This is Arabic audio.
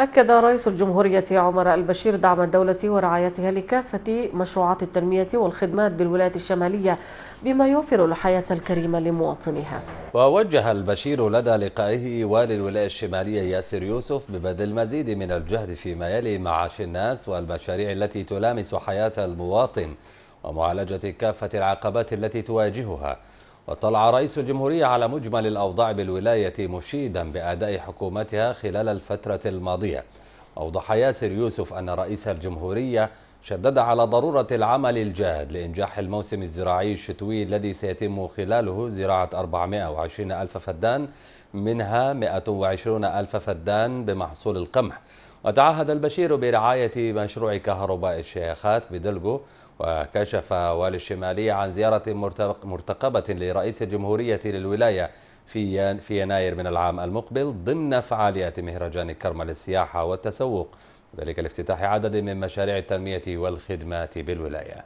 أكد رئيس الجمهورية عمر البشير دعم الدولة ورعايتها لكافة مشروعات التنمية والخدمات بالولاية الشمالية بما يوفر الحياة الكريمة لمواطنيها. ووجه البشير لدى لقائه والي الولاية الشمالية ياسر يوسف ببذل المزيد من الجهد فيما يلي معاش الناس والمشاريع التي تلامس حياة المواطن ومعالجة كافة العقبات التي تواجهها. وطلع رئيس الجمهورية على مجمل الأوضاع بالولاية مشيدا بأداء حكومتها خلال الفترة الماضية. أوضح ياسر يوسف أن رئيس الجمهورية شدد على ضرورة العمل الجاد لإنجاح الموسم الزراعي الشتوي الذي سيتم خلاله زراعة 420 ألف فدان منها 120 ألف فدان بمحصول القمح. وتعهد البشير برعاية مشروع كهرباء الشيخات بدلجو وكشف والي الشمالية عن زيارة مرتقبة لرئيس الجمهورية للولاية في في يناير من العام المقبل ضمن فعاليات مهرجان الكرم للسياحة والتسوق ذلك لافتتاح عدد من مشاريع التنمية والخدمات بالولاية.